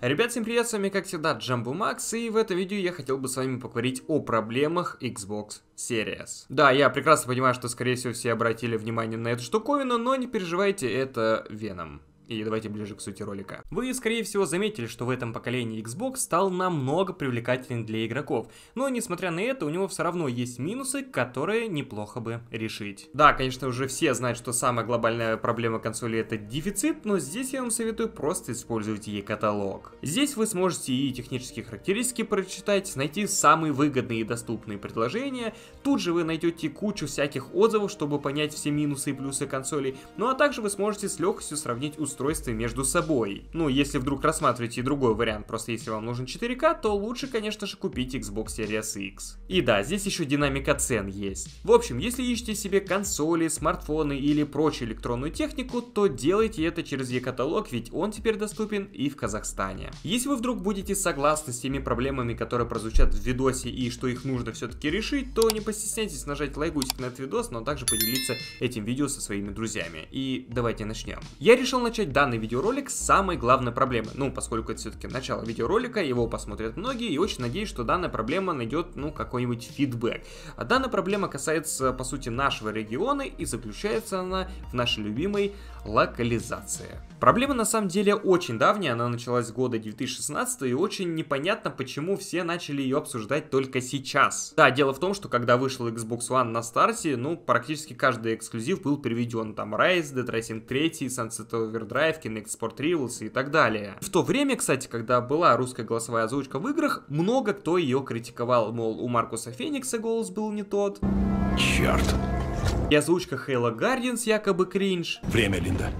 Ребят, всем привет, с вами как всегда Джамбу Макс, и в этом видео я хотел бы с вами поговорить о проблемах Xbox Series. Да, я прекрасно понимаю, что скорее всего все обратили внимание на эту штуковину, но не переживайте, это Веном. И давайте ближе к сути ролика. Вы, скорее всего, заметили, что в этом поколении Xbox стал намного привлекательнее для игроков. Но, несмотря на это, у него все равно есть минусы, которые неплохо бы решить. Да, конечно, уже все знают, что самая глобальная проблема консоли это дефицит, но здесь я вам советую просто использовать ей каталог. Здесь вы сможете и технические характеристики прочитать, найти самые выгодные и доступные предложения. Тут же вы найдете кучу всяких отзывов, чтобы понять все минусы и плюсы консолей. Ну а также вы сможете с легкостью сравнить устройство устройства между собой. Ну, если вдруг рассматриваете другой вариант, просто если вам нужен 4К, то лучше, конечно же, купить Xbox Series X. И да, здесь еще динамика цен есть. В общем, если ищете себе консоли, смартфоны или прочую электронную технику, то делайте это через e-каталог, ведь он теперь доступен и в Казахстане. Если вы вдруг будете согласны с теми проблемами, которые прозвучат в видосе и что их нужно все-таки решить, то не постесняйтесь нажать лайкусик на этот видос, но также поделиться этим видео со своими друзьями. И давайте начнем. Я решил начать начать данный видеоролик с самой главной проблемы. Ну, поскольку это все-таки начало видеоролика, его посмотрят многие, и очень надеюсь, что данная проблема найдет, ну, какой-нибудь фидбэк. А данная проблема касается, по сути, нашего региона, и заключается она в нашей любимой локализации. Проблема на самом деле очень давняя, она началась с года 2016 и очень непонятно, почему все начали ее обсуждать только сейчас. Да, дело в том, что когда вышел Xbox One на старте, ну, практически каждый эксклюзив был переведен. Там Rise, Dead Racing 3, Sunset Overdrive, Kinect Sport Rivals и так далее. В то время, кстати, когда была русская голосовая озвучка в играх, много кто ее критиковал, мол, у Маркуса Феникса голос был не тот. Черт. И озвучка Halo Guardians якобы кринж. Время, Линда.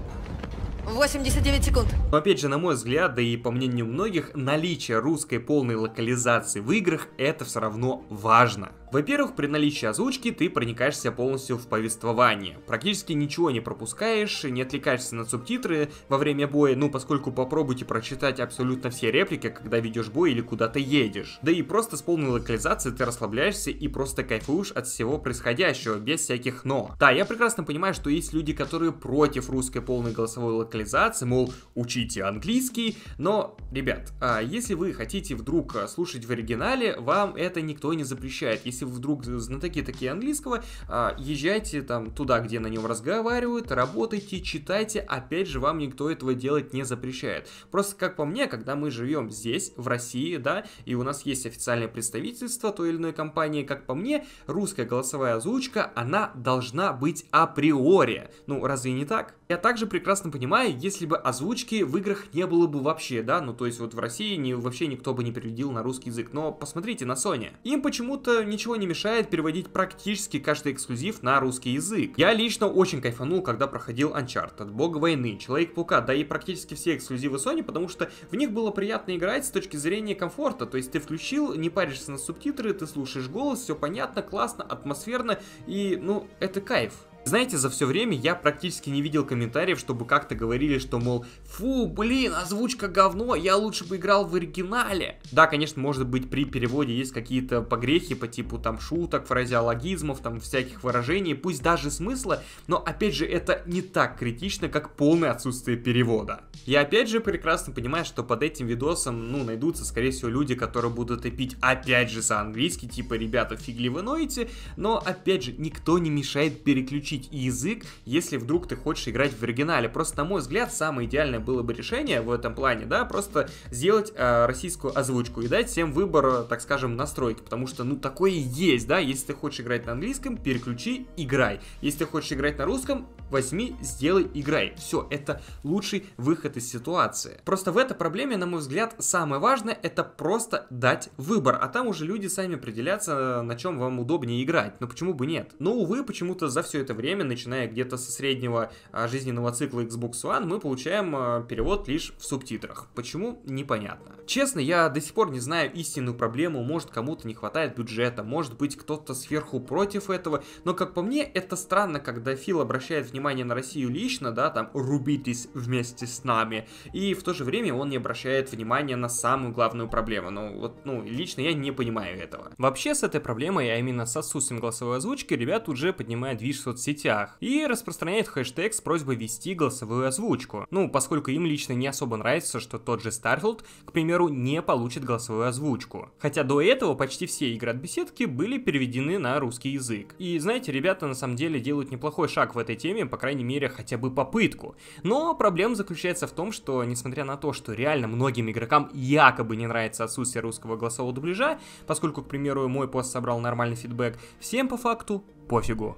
89 секунд. Но опять же, на мой взгляд, да и по мнению многих, наличие русской полной локализации в играх это все равно важно. Во-первых, при наличии озвучки ты проникаешься полностью в повествование. Практически ничего не пропускаешь, не отвлекаешься на субтитры во время боя, ну поскольку попробуйте прочитать абсолютно все реплики, когда ведешь бой или куда-то едешь. Да и просто с полной локализацией ты расслабляешься и просто кайфуешь от всего происходящего, без всяких но. Да, я прекрасно понимаю, что есть люди, которые против русской полной голосовой локализации, мол, учите английский, но, ребят, а если вы хотите вдруг слушать в оригинале, вам это никто не запрещает. Если если вдруг знатоки такие английского, а, езжайте там туда, где на нем разговаривают, работайте, читайте, опять же, вам никто этого делать не запрещает. Просто, как по мне, когда мы живем здесь, в России, да, и у нас есть официальное представительство той или иной компании, как по мне, русская голосовая озвучка, она должна быть априори. Ну, разве не так? Я также прекрасно понимаю, если бы озвучки в играх не было бы вообще, да, ну то есть вот в России не, вообще никто бы не переводил на русский язык, но посмотрите на Sony. Им почему-то ничего не мешает переводить практически каждый эксклюзив на русский язык. Я лично очень кайфанул, когда проходил Uncharted, Бог войны, Человек-паука, да и практически все эксклюзивы Sony, потому что в них было приятно играть с точки зрения комфорта, то есть ты включил, не паришься на субтитры, ты слушаешь голос, все понятно, классно, атмосферно и, ну, это кайф. Знаете, за все время я практически не видел комментариев, чтобы как-то говорили, что, мол, фу, блин, озвучка говно, я лучше бы играл в оригинале. Да, конечно, может быть, при переводе есть какие-то погрехи по типу там шуток, фразеологизмов, там всяких выражений, пусть даже смысла, но опять же, это не так критично, как полное отсутствие перевода. Я опять же прекрасно понимаю, что под этим видосом, ну, найдутся, скорее всего, люди, которые будут топить опять же за английский, типа, ребята, фигли вы ноете, но опять же, никто не мешает переключить учить язык, если вдруг ты хочешь играть в оригинале. Просто, на мой взгляд, самое идеальное было бы решение в этом плане, да, просто сделать э, российскую озвучку и дать всем выбор, так скажем, настройки, потому что, ну, такое есть, да, если ты хочешь играть на английском, переключи, играй. Если ты хочешь играть на русском, возьми, сделай, играй. Все, это лучший выход из ситуации. Просто в этой проблеме, на мой взгляд, самое важное, это просто дать выбор, а там уже люди сами определятся, на чем вам удобнее играть. Но почему бы нет? Но, увы, почему-то за все это время, начиная где-то со среднего а, жизненного цикла Xbox One, мы получаем а, перевод лишь в субтитрах. Почему? Непонятно. Честно, я до сих пор не знаю истинную проблему, может кому-то не хватает бюджета, может быть кто-то сверху против этого, но как по мне, это странно, когда Фил обращает внимание внимание на Россию лично, да, там, рубитесь вместе с нами, и в то же время он не обращает внимания на самую главную проблему. Ну, вот, ну, лично я не понимаю этого. Вообще, с этой проблемой, а именно с отсутствием голосовой озвучки, ребят уже поднимают движ в соцсетях и распространяют хэштег с просьбой вести голосовую озвучку. Ну, поскольку им лично не особо нравится, что тот же Starfield, к примеру, не получит голосовую озвучку. Хотя до этого почти все игры от беседки были переведены на русский язык. И знаете, ребята на самом деле делают неплохой шаг в этой теме, по крайней мере, хотя бы попытку. Но проблема заключается в том, что несмотря на то, что реально многим игрокам якобы не нравится отсутствие русского голосового дубляжа, поскольку, к примеру, мой пост собрал нормальный фидбэк, всем по факту пофигу.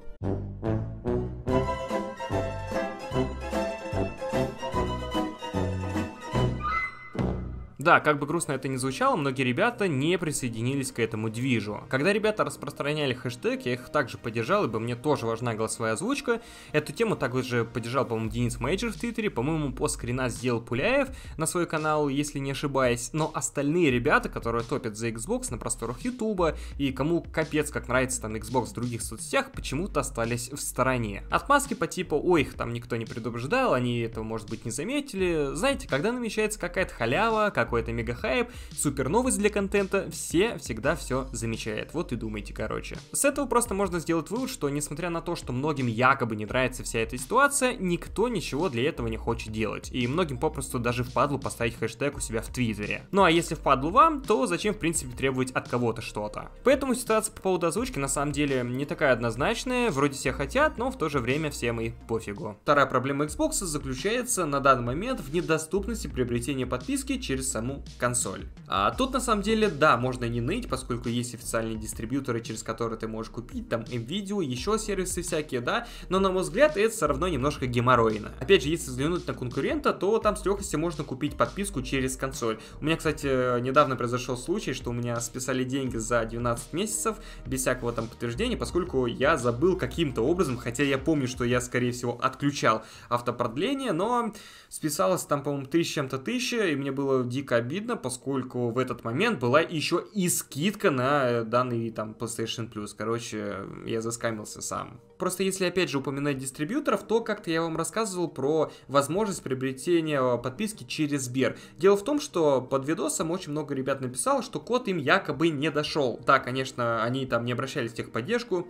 Да, как бы грустно это ни звучало, многие ребята не присоединились к этому движу. Когда ребята распространяли хэштег, я их также поддержал, ибо мне тоже важна голосовая озвучка. Эту тему также поддержал, по-моему, Денис Мейджор в Твиттере, по-моему, пост скрина сделал Пуляев на свой канал, если не ошибаюсь. Но остальные ребята, которые топят за Xbox на просторах Ютуба, и кому капец как нравится там Xbox в других соцсетях, почему-то остались в стороне. Отмазки по типу, ой, их там никто не предупреждал, они этого, может быть, не заметили. Знаете, когда намечается какая-то халява, как какой-то мега хайп, супер новость для контента, все всегда все замечают. Вот и думайте, короче. С этого просто можно сделать вывод, что несмотря на то, что многим якобы не нравится вся эта ситуация, никто ничего для этого не хочет делать. И многим попросту даже впадлу поставить хэштег у себя в Твиттере. Ну а если впадлу вам, то зачем в принципе требовать от кого-то что-то? Поэтому ситуация по поводу озвучки на самом деле не такая однозначная, вроде все хотят, но в то же время всем и пофигу. Вторая проблема Xbox заключается на данный момент в недоступности приобретения подписки через саму консоль. А тут на самом деле, да, можно не ныть, поскольку есть официальные дистрибьюторы, через которые ты можешь купить, там, NVIDIA, еще сервисы всякие, да, но на мой взгляд это все равно немножко геморройно. Опять же, если взглянуть на конкурента, то там с легкостью можно купить подписку через консоль. У меня, кстати, недавно произошел случай, что у меня списали деньги за 12 месяцев, без всякого там подтверждения, поскольку я забыл каким-то образом, хотя я помню, что я, скорее всего, отключал автопродление, но списалось там, по-моему, тысяча чем-то тысяча, и мне было дико обидно, поскольку в этот момент была еще и скидка на данный там PlayStation Plus. Короче, я заскамился сам. Просто если опять же упоминать дистрибьюторов, то как-то я вам рассказывал про возможность приобретения подписки через Сбер. Дело в том, что под видосом очень много ребят написало, что код им якобы не дошел. Да, конечно, они там не обращались в техподдержку,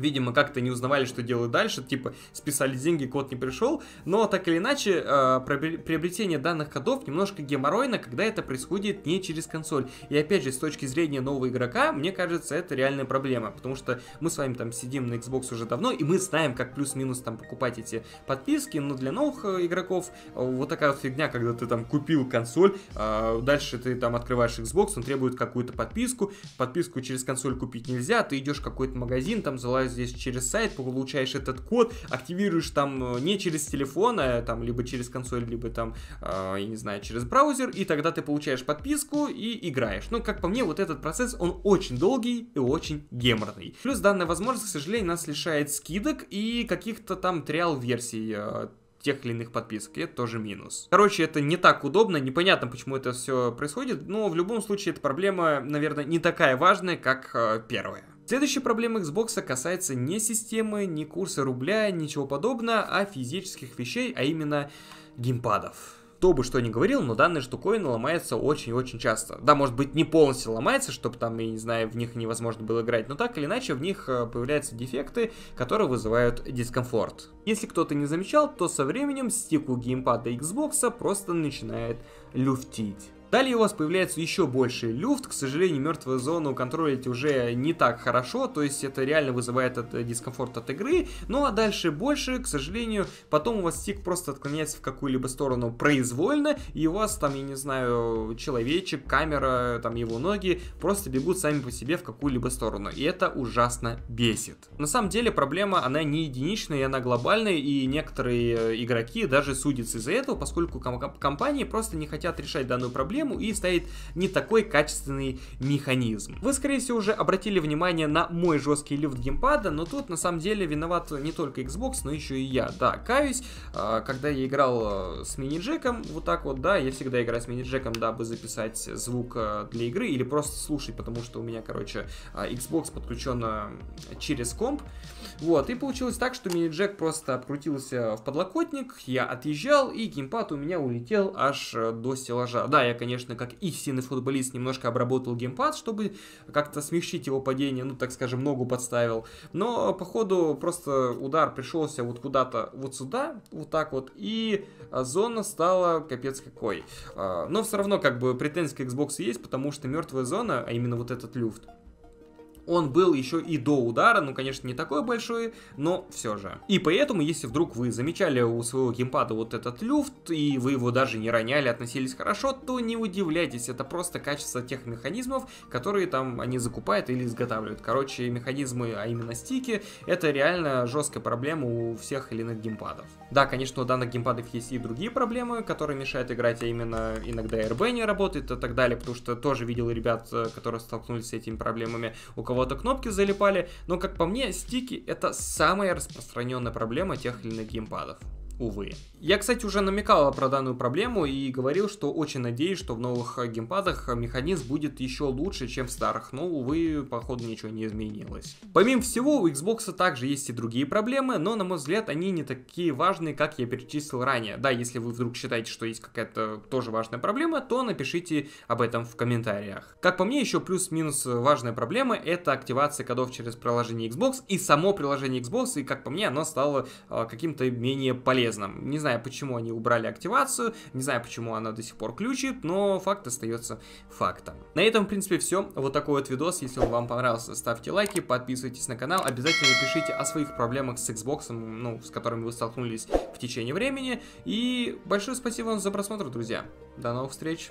Видимо, как-то не узнавали, что делать дальше, типа списали деньги, код не пришел. Но так или иначе, э, приобретение данных кодов немножко геморройно, когда это происходит не через консоль. И опять же, с точки зрения нового игрока, мне кажется, это реальная проблема. Потому что мы с вами там сидим на Xbox уже давно, и мы знаем, как плюс-минус там покупать эти подписки. Но для новых э, игроков э, вот такая вот фигня, когда ты там купил консоль, дальше ты там открываешь Xbox, он требует какую-то подписку. Подписку через консоль купить нельзя, ты идешь в какой-то магазин, там залазишь здесь через сайт, получаешь этот код, активируешь там э, не через телефон, а там либо через консоль, либо там, э, я не знаю, через браузер, и тогда ты получаешь подписку и играешь. Ну, как по мне, вот этот процесс, он очень долгий и очень геморный. Плюс данная возможность, к сожалению, нас лишает скидок и каких-то там триал-версий э, тех или иных подписок, и это тоже минус. Короче, это не так удобно, непонятно, почему это все происходит, но в любом случае эта проблема, наверное, не такая важная, как э, первая. Следующая проблема Xbox касается не системы, не курса рубля, ничего подобного, а физических вещей, а именно геймпадов кто бы что ни говорил, но данная штуковина ломается очень-очень часто. Да, может быть, не полностью ломается, чтобы там, я не знаю, в них невозможно было играть, но так или иначе в них э, появляются дефекты, которые вызывают дискомфорт. Если кто-то не замечал, то со временем стик геймпада Xbox просто начинает люфтить. Далее у вас появляется еще больше люфт, к сожалению, мертвую зону контролить уже не так хорошо, то есть это реально вызывает от, э, дискомфорт от игры, ну а дальше больше, к сожалению, потом у вас стик просто отклоняется в какую-либо сторону произвольно, и у вас там, я не знаю, человечек, камера, там его ноги просто бегут сами по себе в какую-либо сторону, и это ужасно бесит. На самом деле проблема, она не единичная, она глобальная, и некоторые э, игроки даже судятся из-за этого, поскольку компании просто не хотят решать данную проблему, проблему и ставит не такой качественный механизм. Вы, скорее всего, уже обратили внимание на мой жесткий люфт геймпада, но тут на самом деле виноват не только Xbox, но еще и я. Да, каюсь, а, когда я играл э, с мини-джеком, вот так вот, да, я всегда играю с мини-джеком, дабы записать звук э, для игры или просто слушать, потому что у меня, короче, а, Xbox подключен через комп. Вот, и получилось так, что мини-джек просто обкрутился в подлокотник, я отъезжал, и геймпад у меня улетел аж э, до стеллажа. Да, я, конечно, как истинный футболист, немножко обработал геймпад, чтобы как-то смягчить его падение, ну, так скажем, ногу подставил. Но, походу, просто удар пришелся вот куда-то вот сюда, вот так вот, и зона стала капец какой. А, но все равно, как бы, претензии к Xbox есть, потому что мертвая зона, а именно вот этот люфт, он был еще и до удара, ну, конечно, не такой большой, но все же. И поэтому, если вдруг вы замечали у своего геймпада вот этот люфт, и вы его даже не роняли, относились хорошо, то не удивляйтесь, это просто качество тех механизмов, которые там они закупают или изготавливают. Короче, механизмы, а именно стики, это реально жесткая проблема у всех или иных геймпадов. Да, конечно, у данных геймпадов есть и другие проблемы, которые мешают играть, а именно иногда RB не работает и так далее, потому что тоже видел ребят, э, которые столкнулись с этими проблемами, у кого кого-то кнопки залипали, но как по мне, стики это самая распространенная проблема тех или иных геймпадов увы. Я, кстати, уже намекал про данную проблему и говорил, что очень надеюсь, что в новых геймпадах механизм будет еще лучше, чем в старых, но, увы, походу ничего не изменилось. Помимо всего, у Xbox также есть и другие проблемы, но, на мой взгляд, они не такие важные, как я перечислил ранее. Да, если вы вдруг считаете, что есть какая-то тоже важная проблема, то напишите об этом в комментариях. Как по мне, еще плюс-минус важная проблема это активация кодов через приложение Xbox и само приложение Xbox, и как по мне, оно стало э, каким-то менее полезным полезным. Не знаю, почему они убрали активацию, не знаю, почему она до сих пор ключит, но факт остается фактом. На этом, в принципе, все. Вот такой вот видос. Если он вам понравился, ставьте лайки, подписывайтесь на канал. Обязательно пишите о своих проблемах с Xbox, ну, с которыми вы столкнулись в течение времени. И большое спасибо вам за просмотр, друзья. До новых встреч!